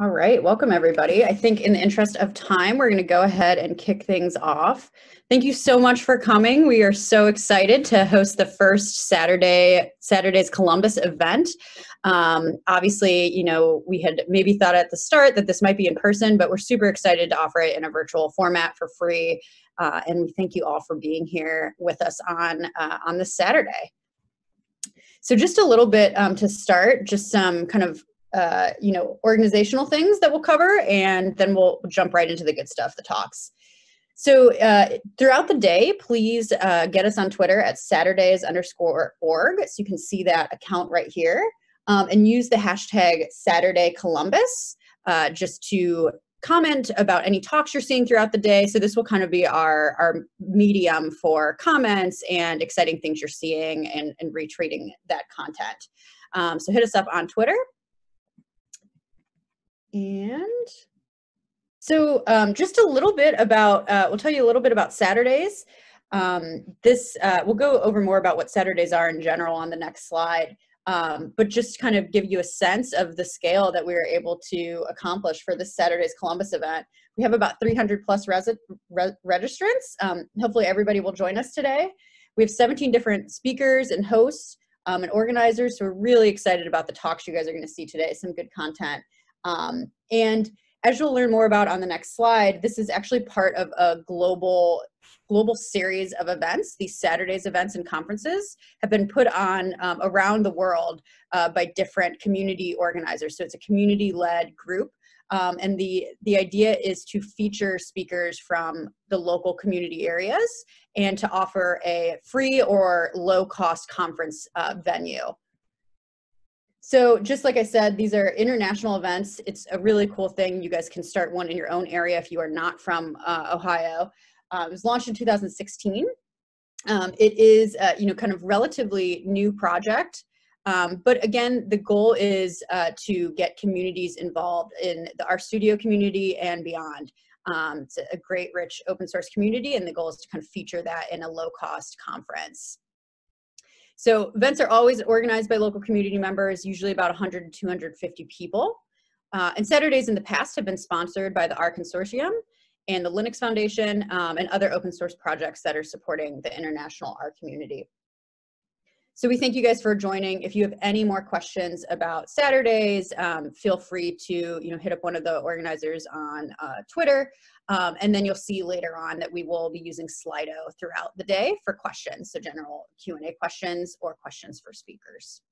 All right, welcome everybody. I think in the interest of time, we're going to go ahead and kick things off. Thank you so much for coming. We are so excited to host the first SatRday SatRday's Columbus event. Um, obviously, you know, we had maybe thought at the start that this might be in person, but we're super excited to offer it in a virtual format for free. Uh, and we thank you all for being here with us on uh, on this Saturday. So just a little bit um, to start, just some kind of uh, you know, organizational things that we'll cover, and then we'll jump right into the good stuff, the talks. So uh, throughout the day, please uh, get us on Twitter at SatRdays underscore org. So you can see that account right here. Um, and use the hashtag SatRday Columbus uh, just to comment about any talks you're seeing throughout the day. So this will kind of be our, our medium for comments and exciting things you're seeing and, and retweeting that content. Um, so hit us up on Twitter and so um, just a little bit about, uh, we'll tell you a little bit about SatRdays. Um, this, uh, we'll go over more about what SatRdays are in general on the next slide. Um, but just kind of give you a sense of the scale that we were able to accomplish for this SatRday's Columbus event. We have about 300 plus re registrants. Um, hopefully everybody will join us today. We have 17 different speakers and hosts um, and organizers, so we're really excited about the talks you guys are gonna see today, some good content. Um, and as you'll learn more about on the next slide, this is actually part of a global global series of events. These SatRdays events and conferences have been put on um, around the world uh, by different community organizers. So it's a community-led group. Um, and the, the idea is to feature speakers from the local community areas and to offer a free or low cost conference uh, venue. So just like I said, these are international events. It's a really cool thing. You guys can start one in your own area if you are not from uh, Ohio. Uh, it was launched in 2016. Um, it is, you know, kind of relatively new project. Um, but again, the goal is uh, to get communities involved in the RStudio community and beyond. Um, it's a great, rich open source community, and the goal is to kind of feature that in a low cost conference. So events are always organized by local community members, usually about 100 to 250 people. Uh, and SatRdays in the past have been sponsored by the R Consortium and the Linux Foundation um, and other open source projects that are supporting the international R community. So we thank you guys for joining. If you have any more questions about SatRdays, um, feel free to you know hit up one of the organizers on uh, Twitter. Um, and then you'll see later on that we will be using Slido throughout the day for questions, so general Q&A questions or questions for speakers.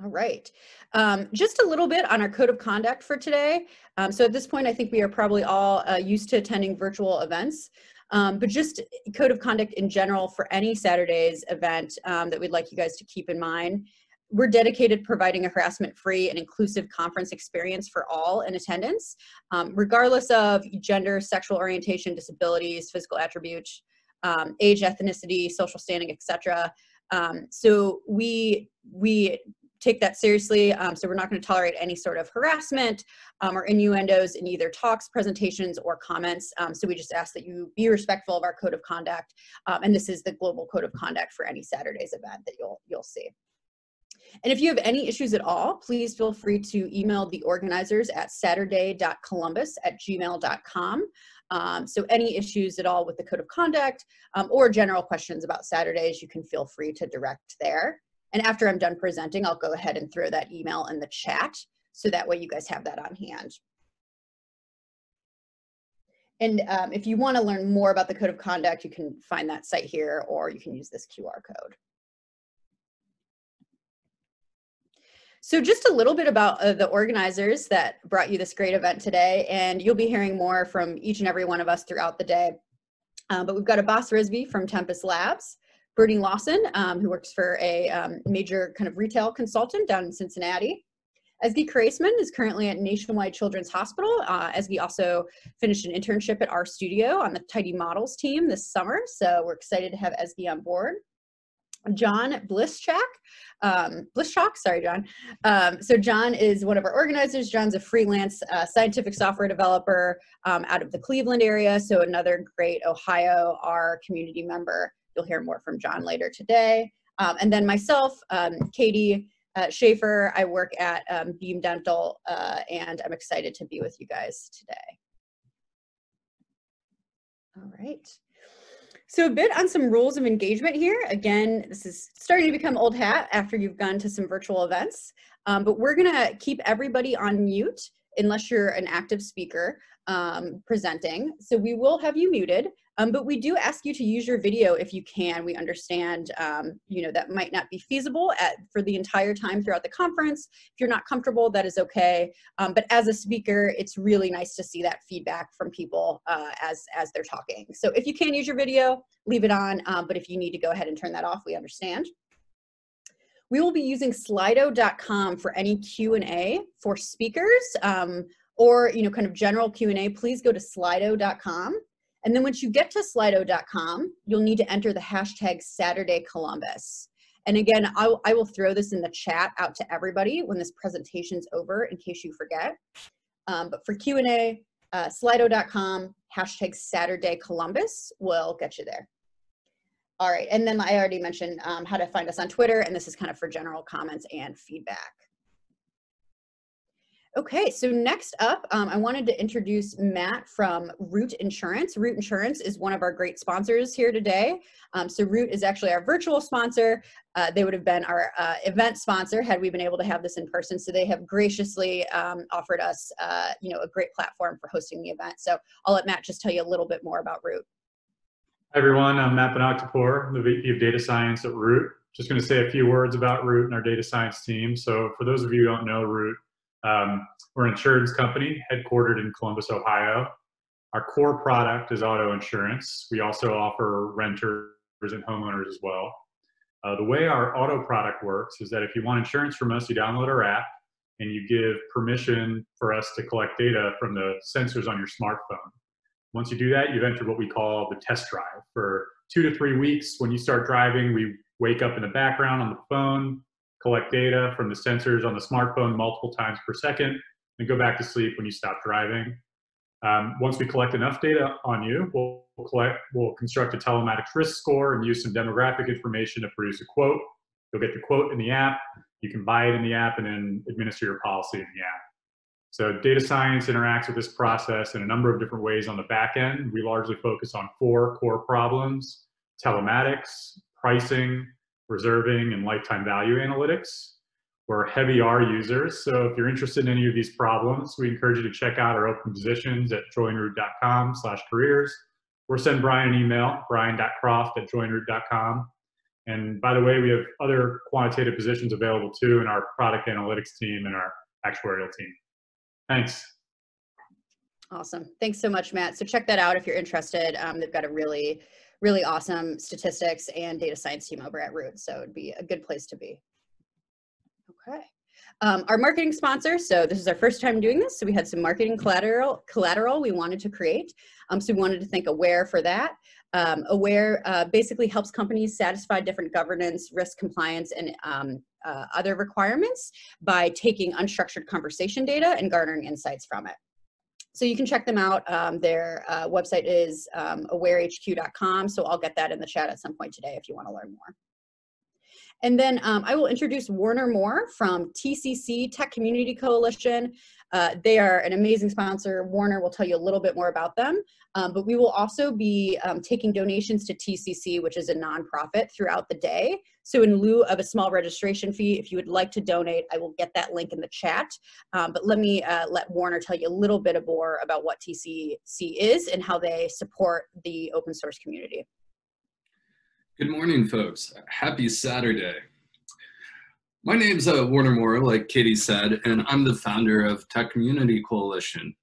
All right, um, just a little bit on our code of conduct for today. Um, so at this point, I think we are probably all uh, used to attending virtual events. Um, but just code of conduct in general for any SatRday's event um, that we'd like you guys to keep in mind. We're dedicated providing a harassment-free and inclusive conference experience for all in attendance, um, regardless of gender, sexual orientation, disabilities, physical attributes, um, age, ethnicity, social standing, etc. Um, so we we take that seriously. Um, so we're not going to tolerate any sort of harassment um, or innuendos in either talks, presentations, or comments. Um, so we just ask that you be respectful of our code of conduct. Um, and this is the global code of conduct for any SatRday's event that you'll, you'll see. And if you have any issues at all, please feel free to email the organizers at saturday.columbus at gmail.com. Um, so any issues at all with the code of conduct um, or general questions about SatRdays, you can feel free to direct there. And after I'm done presenting, I'll go ahead and throw that email in the chat so that way you guys have that on hand. And um, if you want to learn more about the code of conduct, you can find that site here or you can use this QR code. So just a little bit about uh, the organizers that brought you this great event today, and you'll be hearing more from each and every one of us throughout the day. Uh, but we've got a Abbas Rizvi from Tempus Labs, Brittany Lawson, um, who works for a um, major kind of retail consultant down in Cincinnati. Ezgi Karaesmen is currently at Nationwide Children's Hospital. Uh, also finished an internship at RStudio on the Tidy Models team this summer, so we're excited to have Ezgi on board. John Blischak, um, Blischak, sorry, John. Um, so John is one of our organizers. John's a freelance uh, scientific software developer um, out of the Cleveland area, so another great Ohio R community member. You'll hear more from John later today. Um, and then myself, um, Katie, uh, Schaefer. I work at um, Beam Dental, uh, and I'm excited to be with you guys today. All right. So a bit on some rules of engagement here. Again, this is starting to become old hat after you've gone to some virtual events, um, but we're gonna keep everybody on mute unless you're an active speaker um, presenting. So we will have you muted, um, but we do ask you to use your video if you can. We understand, um, you know, that might not be feasible at, for the entire time throughout the conference. If you're not comfortable, that is okay. Um, but as a speaker, it's really nice to see that feedback from people uh, as, as they're talking. So if you can use your video, leave it on, um, but if you need to go ahead and turn that off, we understand. We will be using slido.com for any Q&A for speakers um, or, you know, kind of general Q&A. Please go to slido.com and then once you get to slido.com, you'll need to enter the hashtag SatRday Columbus. And again, I, I will throw this in the chat out to everybody when this presentation's over in case you forget. Um, but for Q&A, uh, slido.com, hashtag SatRday Columbus will get you there. All right, and then I already mentioned um, how to find us on Twitter, and this is kind of for general comments and feedback. Okay, so next up, um, I wanted to introduce Matt from Root Insurance. Root Insurance is one of our great sponsors here today. Um, so Root is actually our virtual sponsor. Uh, they would have been our uh, event sponsor had we been able to have this in person. So they have graciously um, offered us, uh, you know, a great platform for hosting the event. So I'll let Matt just tell you a little bit more about Root. Hi everyone, I'm Matt Bonakdarpour, the VP of Data Science at Root. Just going to say a few words about Root and our data science team. So for those of you who don't know Root, um, we're an insurance company headquartered in Columbus, Ohio. Our core product is auto insurance. We also offer renters and homeowners as well. Uh, the way our auto product works is that if you want insurance from us, you download our app and you give permission for us to collect data from the sensors on your smartphone. Once you do that, you've entered what we call the test drive. For two to three weeks, when you start driving, we wake up in the background on the phone, collect data from the sensors on the smartphone multiple times per second, and go back to sleep when you stop driving. Um, once we collect enough data on you, we'll, collect, we'll construct a telematics risk score and use some demographic information to produce a quote. You'll get the quote in the app. You can buy it in the app and then administer your policy in the app. So data science interacts with this process in a number of different ways on the back end. We largely focus on four core problems, telematics, pricing, reserving, and lifetime value analytics. We're heavy R users, so if you're interested in any of these problems, we encourage you to check out our open positions at joinroot.com slash careers, or send Brian an email, brian.croft at joinroot.com. And by the way, we have other quantitative positions available too in our product analytics team and our actuarial team. Thanks. Awesome. Thanks so much, Matt. So check that out if you're interested. Um, they've got a really really awesome statistics and data science team over at Root. So it'd be a good place to be. Okay. Um, our marketing sponsor, so this is our first time doing this, so we had some marketing collateral collateral we wanted to create. Um, so we wanted to thank Aware for that. Um, Aware uh, basically helps companies satisfy different governance, risk compliance, and um, uh, other requirements by taking unstructured conversation data and garnering insights from it. So you can check them out. Um, their uh, website is um, awarehq.com. So I'll get that in the chat at some point today if you want to learn more. And then um, I will introduce Warner Moore from TCC Tech Community Coalition. Uh, they are an amazing sponsor. Warner will tell you a little bit more about them. Um, but we will also be um, taking donations to TCC, which is a nonprofit, throughout the day. So in lieu of a small registration fee, if you would like to donate, I will get that link in the chat. Um, but let me uh, let Warner tell you a little bit more about what TCC is and how they support the open source community. Good morning, folks. Happy Saturday. My name's uh, Warner Moore, like Katie said, and I'm the founder of Tech Community Coalition.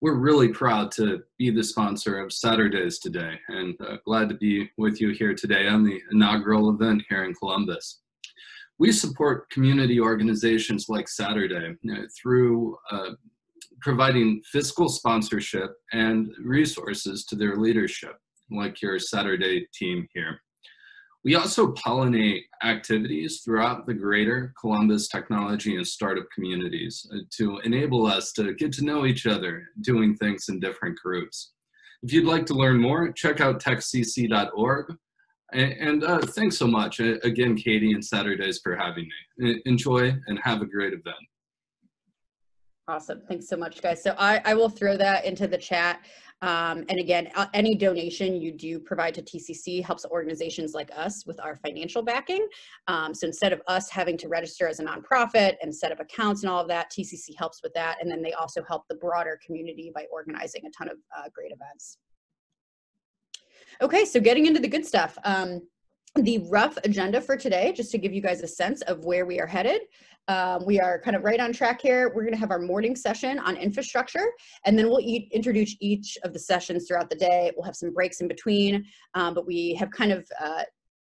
We're really proud to be the sponsor of SatRdays today, and uh, glad to be with you here today on the inaugural event here in Columbus. We support community organizations like SatRday uh, through uh, providing fiscal sponsorship and resources to their leadership, like your SatRday team here. We also pollinate activities throughout the greater Columbus technology and startup communities uh, to enable us to get to know each other doing things in different groups. If you'd like to learn more, check out techcc.org And, uh, thanks so much uh, again, Katie and SatRdays for having me. Enjoy and have a great event. Awesome. Thanks so much, guys. So I, I will throw that into the chat. Um, and again, any donation you do provide to TCC helps organizations like us with our financial backing. Um, so instead of us having to register as a nonprofit and set up accounts and all of that, TCC helps with that. And then they also help the broader community by organizing a ton of uh, great events. Okay, so getting into the good stuff. Um, the rough agenda for today, just to give you guys a sense of where we are headed. Um, we are kind of right on track here. We're going to have our morning session on infrastructure, and then we'll introduce each of the sessions throughout the day. We'll have some breaks in between, um, but we have kind of uh,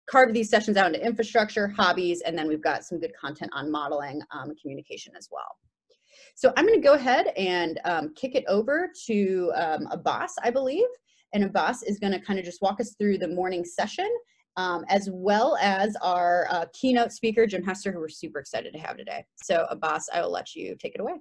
carved these sessions out into infrastructure, hobbies, and then we've got some good content on modeling um, communication as well. So I'm going to go ahead and um, kick it over to um, Abbas, I believe, and Abbas is going to kind of just walk us through the morning session um, as well as our uh, keynote speaker, Jim Hester, who we're super excited to have today. So Abbas, I will let you take it away.